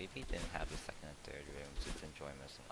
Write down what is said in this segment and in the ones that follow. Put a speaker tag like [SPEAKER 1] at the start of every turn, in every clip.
[SPEAKER 1] Maybe he didn't have the second and third rooms, just enjoy missing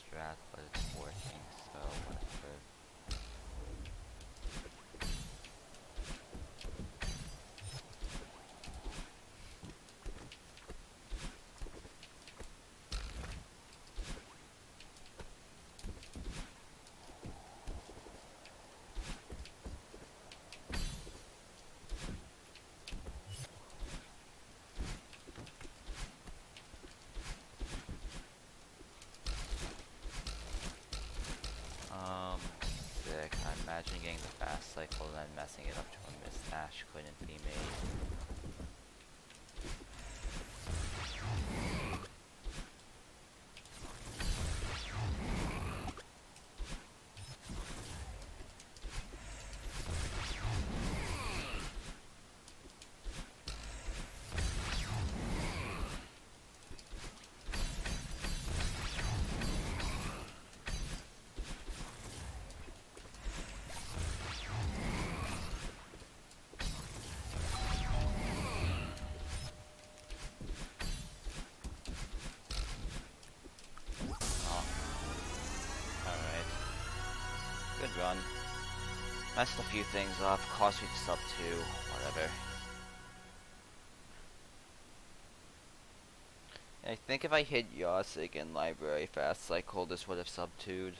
[SPEAKER 1] strat, imagine getting the fast cycle and then messing it up to a mismatch couldn't be made. Run. Messed a few things up, cost me to sub 2, whatever. I think if I hit Yasik in library fast cycle, this would have sub 2'd.